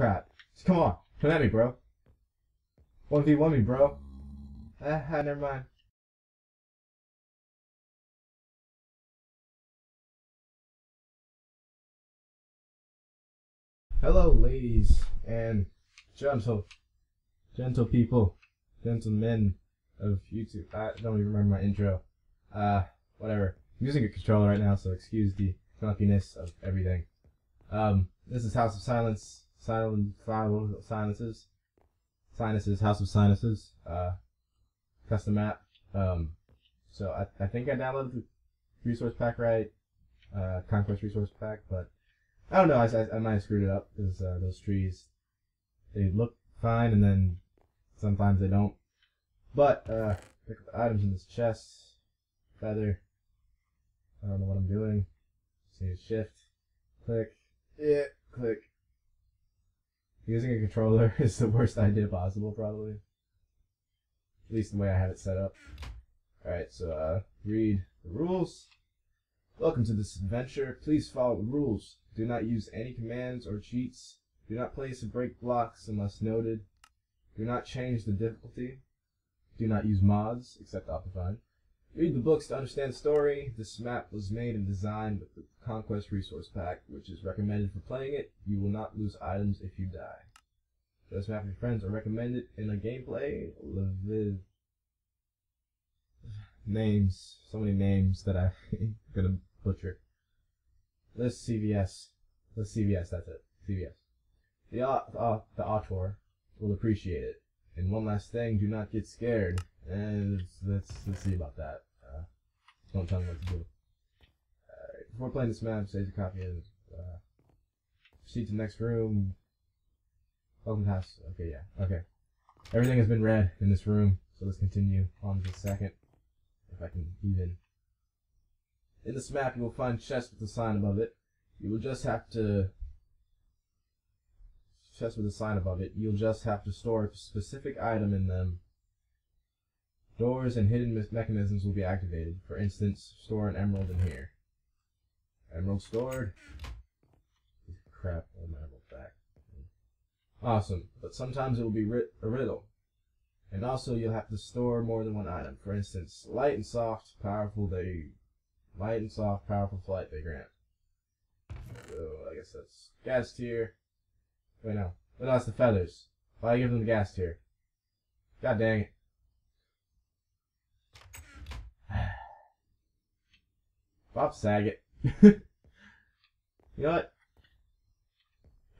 crap. Come on. Come at me, bro. 1v1 me, bro. Ah, ah, never mind. Hello, ladies and gentle, gentle people, gentlemen of YouTube. I don't even remember my intro. Uh, whatever. I'm using a controller right now, so excuse the clunkiness of everything. Um, this is House of Silence, Silent Silences, Sinuses, sinuses, House of Sinuses, uh, custom map. Um, so I, I think I downloaded the resource pack right, uh, Conquest resource pack, but I don't know. I, I, I might have screwed it up because uh, those trees they look fine and then sometimes they don't. But uh, pick up the items in this chest. Feather. I don't know what I'm doing. See shift, click, yeah, click. Using a controller is the worst idea possible, probably. At least the way I have it set up. Alright, so uh, read the rules. Welcome to this adventure. Please follow the rules. Do not use any commands or cheats. Do not place or break blocks unless noted. Do not change the difficulty. Do not use mods, except Optifine. Read the books to understand the story. This map was made and designed with the Conquest Resource Pack, which is recommended for playing it. You will not lose items if you die. This map your friends are recommended in a gameplay. Live names, so many names that I'm gonna butcher. List CVS. List CVS, that's it. CVS. The, uh, the author will appreciate it. And one last thing, do not get scared. And let's, let's see about that. Uh, don't tell me what to do. Before playing this map, save your copy and uh, proceed to the next room. Welcome to house. Okay, yeah. Okay. Everything has been read in this room, so let's continue on to the second. If I can even. In this map, you will find chests with a sign above it. You will just have to chest with a sign above it. You'll just have to store a specific item in them Doors and hidden mechanisms will be activated. For instance, store an emerald in here. Emerald stored. Crap, all my emerald back. Awesome, but sometimes it will be a riddle. And also you'll have to store more than one item. For instance, light and soft, powerful they light and soft, powerful flight they grant. So I guess that's ghast tear. Wait no. No, that's the feathers. Why give them the ghast tear? God dang it. Bob Saget. you know what?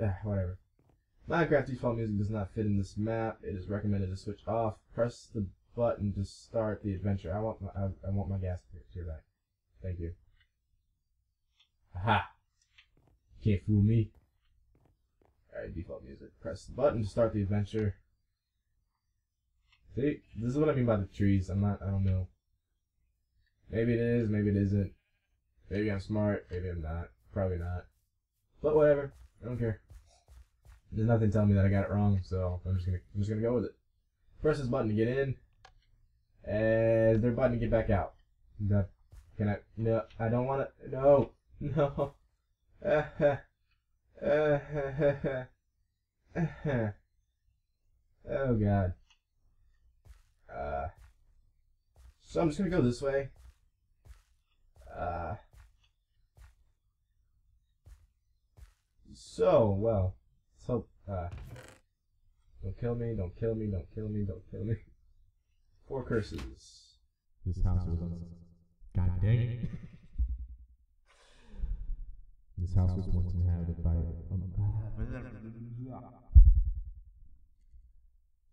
Eh, whatever. Minecraft default music does not fit in this map. It is recommended to switch off. Press the button to start the adventure. I want my I, I want my ghast tear back. Thank you. Aha! Can't fool me. Alright, default music. Press the button to start the adventure. See, this is what I mean by the trees. I'm not. I don't know. Maybe it is. Maybe it isn't. Maybe I'm smart, maybe I'm not. Probably not. But whatever. I don't care. There's nothing telling me that I got it wrong, so I'm just gonna I'm just gonna go with it. Press this button to get in. And there button to get back out. That can I no I don't wanna no no Oh god. Uh so I'm just gonna go this way. Uh So, well, so, uh, don't kill me, don't kill me, don't kill me, don't kill me. Four curses. This house was. God dang it. This house was once inhabited by.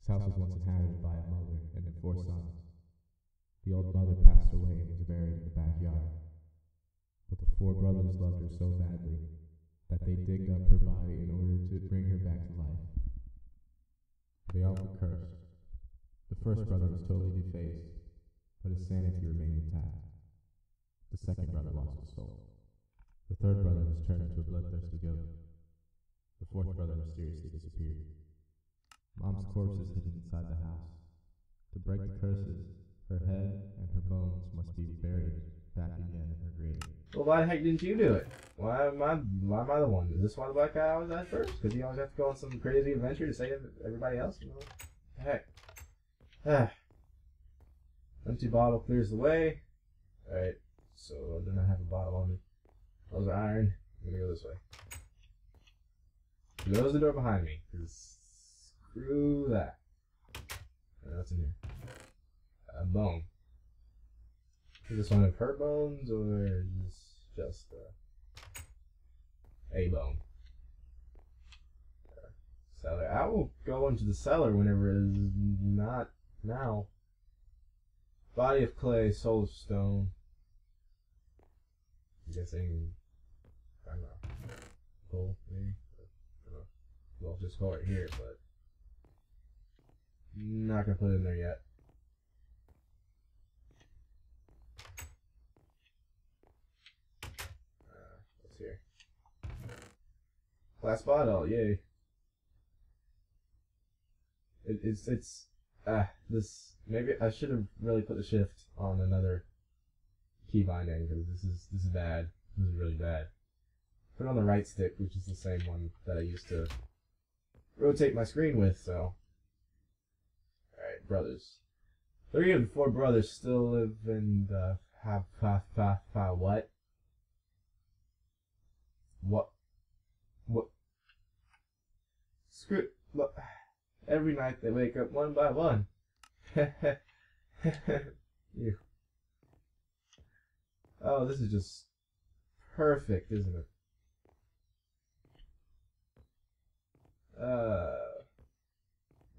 This house was once inhabited by a mother and their four sons. The old mother passed away and was buried in the backyard. But the four brothers loved her so badly that they digged up her body in order to bring her back to life. They all were cursed. The first brother was totally defaced, but his sanity remained intact. The second brother lost his soul. The third brother was turned into a bloodthirsty goat. The fourth brother mysteriously disappeared. Mom's corpse is hidden inside the house. To break the curses, her head and her bones must be buried back again in her grave. Well, why the heck didn't you do it? Why am I, why am I the one? Is this why the black guy always dies first? Because he always has to go on some crazy adventure to save everybody else? You know? Heck. Ah. Empty bottle clears the way. Alright, so I then I have a bottle on me. Those are iron. I'm gonna go this way. Close the door behind me, because screw that. Uh, what's in here? A bone. Is this one of her bones, or is this just uh, a bone? Cellar. I will go into the cellar whenever it is not now. Body of clay, soul of stone. I'm guessing. I don't know. Coal, maybe? I don't know. Well, just call it here, but. Not gonna put it in there yet. Uh, what's here? Glass bottle, yay. It, it's, it's, ah, this, maybe I should have really put the shift on another key binding, because this is, this is bad. This is really bad. Put it on the right stick, which is the same one that I used to rotate my screen with, so. Alright, brothers. Three of the four brothers still live in the ha fa fa what? What? What? Screw look. Every night they wake up one by one. you. Oh, this is just perfect, isn't it? Uh,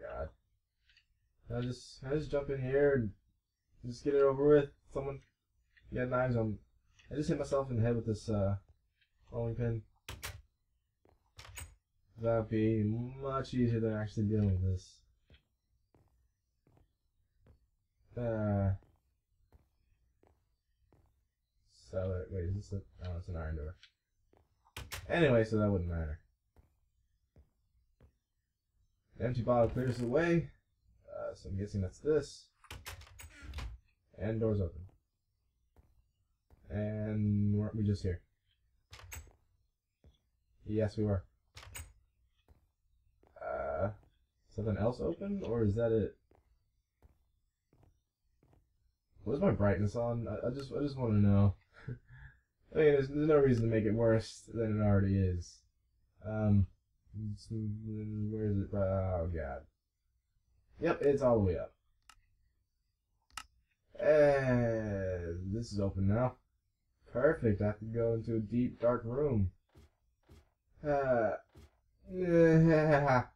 God. I just, I just jump in here and just get it over with. Someone get knives on. I just hit myself in the head with this uh, rolling pin. That'd be much easier than actually dealing with this. Uh. Cellar. Wait, is this a? Oh, it's an iron door. Anyway, so that wouldn't matter. The empty bottle clears the way. Uh, so I'm guessing that's this. And doors open. And weren't we just here? Yes, we were. Uh, something else open, or is that it? What's my brightness on? I, I just, I just want to know. I mean, there's, there's no reason to make it worse than it already is. Um, where is it? Oh god. Yep, it's all the way up. And this is open now. Perfect. I can go into a deep, dark room. Uh,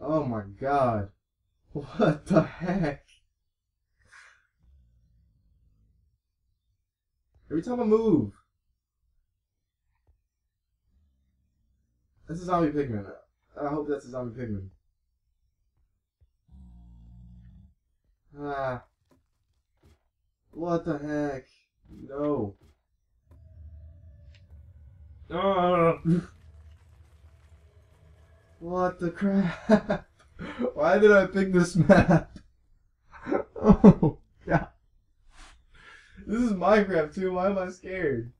Oh my god, what the heck? Every time I move, that's a zombie pigman. I hope that's a zombie pigman. Ah. What the heck? No. Oh. what the crap? Why did I pick this map? oh, yeah. This is Minecraft too. Why am I scared?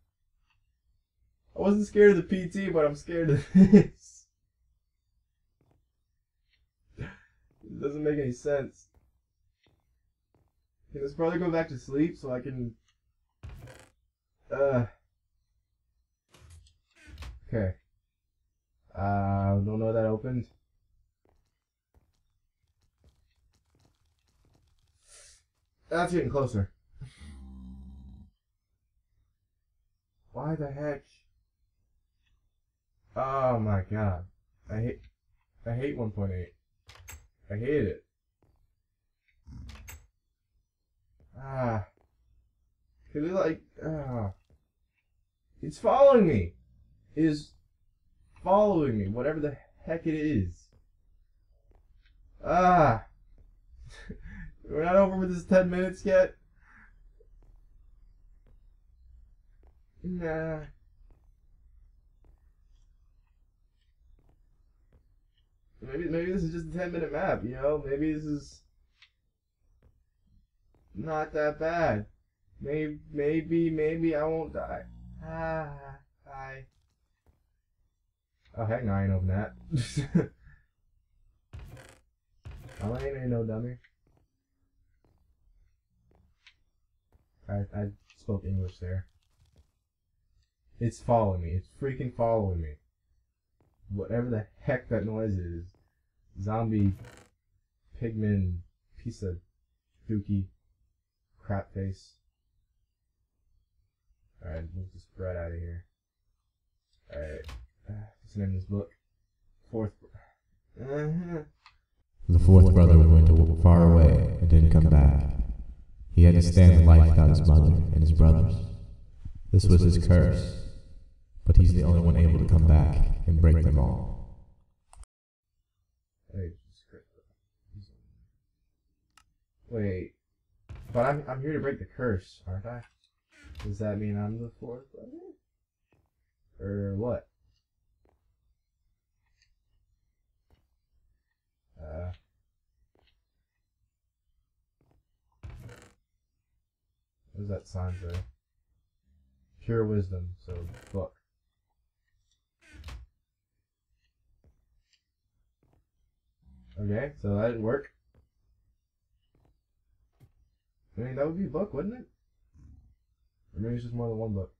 I wasn't scared of the PT, but I'm scared of this. It doesn't make any sense. Okay, let's probably go back to sleep so I can. Uh. Okay. Uh, don't know that opened. That's getting closer. Why the heck? Oh my god. I hate I hate 1.8. I hate it. Ah. It is like, ah. It's following me. It is following me, whatever the heck it is. Ah. We're not over with this 10 minutes yet. Nah. Maybe maybe this is just a 10 minute map, you know? Maybe this is not that bad. Maybe maybe maybe I won't die. Ah, hi. Oh heck no, I ain't open that. Oh, I ain't no dummy. I I spoke English there. It's following me. It's freaking following me. Whatever the heck that noise is. Zombie, pigman, piece of dookie, crap face. Alright, move this bread out of here. Alright. What's the name of this book? Fourth. Uh-huh. The fourth brother went far away and didn't come back. He had to stand life without his mother and his brothers. This was his curse, but he's the only one able to come back and break them all. Wait, but I'm I'm here to break the curse, aren't I? Does that mean I'm the fourth brother? Or what? Uh. What does that sign say? Pure wisdom, so book. Okay, so that didn't work. I mean, that would be a book, wouldn't it? Or maybe it's just more than one book.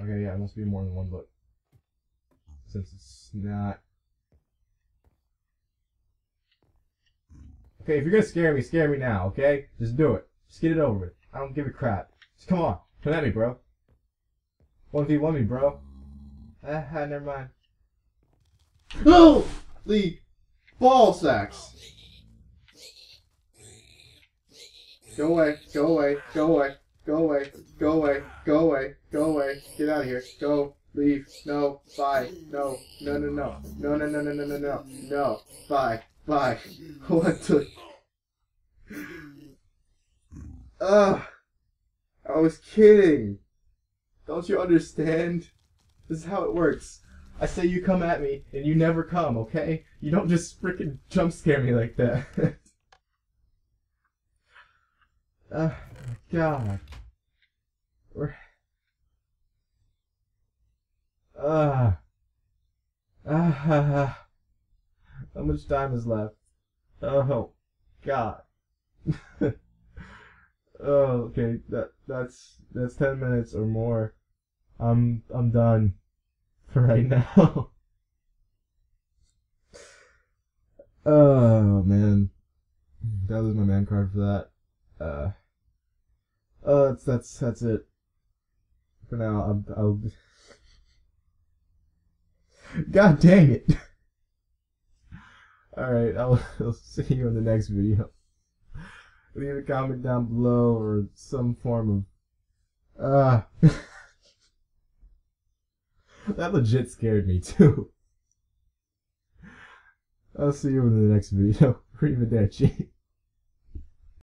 Okay, yeah, it must be more than one book. Since it's not... Okay, if you're gonna scare me, scare me now, okay? Just do it. Just get it over with. I don't give a crap. Just come on. Come at me, bro. 1v1 me, bro. Ah, never mind. Holy ball sacks! Go away, go away, go away, go away, go away, go away, go away, get out of here, go, leave, no, bye, no, no, no, no, no, no, no, no, no, no, no, no, bye, bye, what the, ugh, I was kidding, don't you understand? This is how it works. I say you come at me, and you never come, okay? You don't just freaking jump scare me like that. Oh god. We're... Ah. Ah. How much time is left? Oh god. oh, okay. That that's that's ten minutes or more. I'm I'm done for right now. oh man. That was my man card for that. Uh uh, that's that's that's it. For now, I'll. I'll... God dang it! Alright, I'll, I'll see you in the next video. Leave a comment down below or some form of. Uh, that legit scared me too. I'll see you in the next video. Arrivederci.